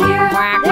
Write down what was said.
here. Quack.